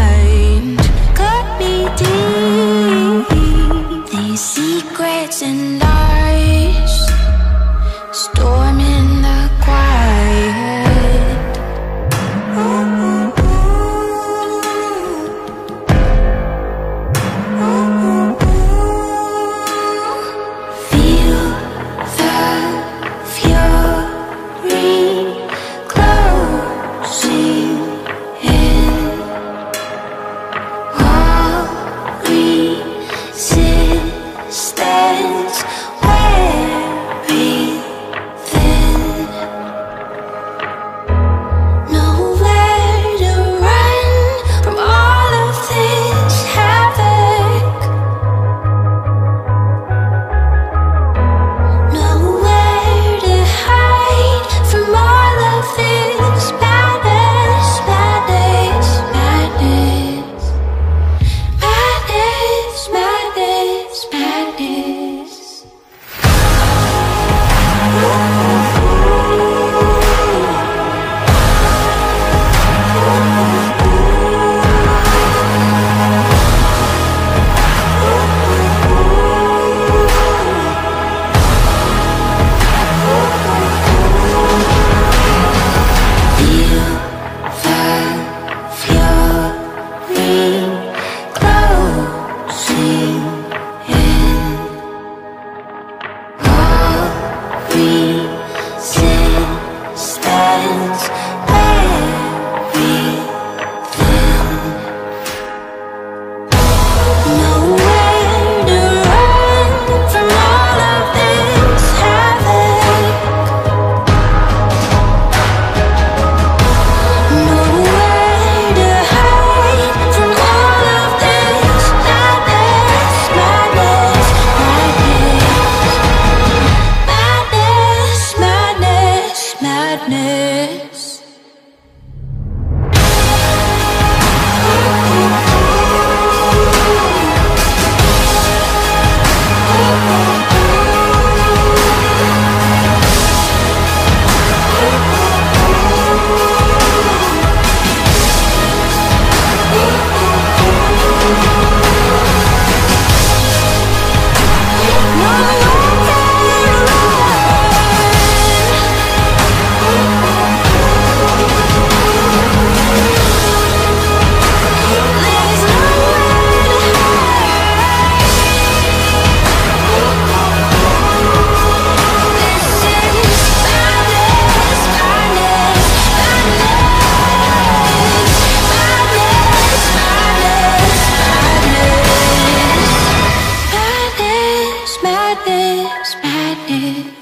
blind. Cut me deep. These secrets and 你。